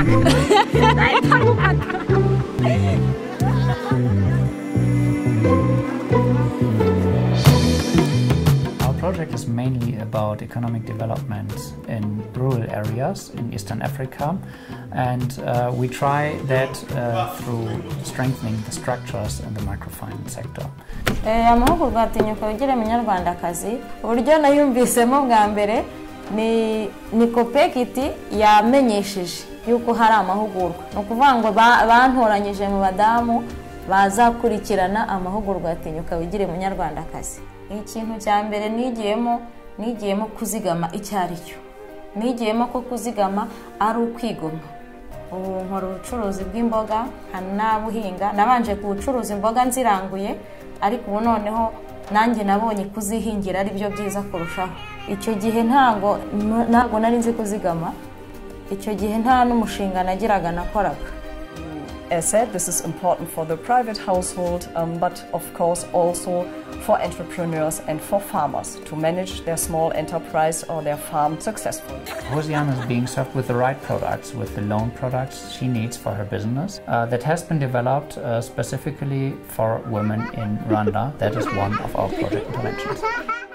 Our project is mainly about economic development in rural areas in Eastern Africa, and uh, we try that uh, through strengthening the structures in the microfinance sector. Eh, amahugurwa atinyuka wigire munyarwandakazi uburyo nayumvisemo bwa mbere ni ni kopekiti yamenyesheje yuko hari amahugurwa. Ni ukuvuga ngo ba- bantoranyije mu badamu bazakurikirana amahugurwa atinyuka wigire munyarwandakazi. Ikintu cya mbere nigiyemo nigiyemo kuzigama icyo ari cyo. Nigiyemo ko kuzigama ari ukwigomwa. Ubu nkora ubucuruzi bw'imboga nkanabuhinga nabanje kubucuruza imboga nziranguye ariko ubu noneho nanjye nabonye kuzihingira ari byo byiza kurushaho. Icyo gihe ntabwo nari nzi kuzigama icyo gihe nta n'umushinga nagiraga nakoraga. As said, this is important for the private household, um, but of course also for entrepreneurs and for farmers to manage their small enterprise or their farm successfully. Hosiana is being served with the right products, with the loan products she needs for her business. Uh, that has been developed uh, specifically for women in Rwanda. That is one of our project interventions.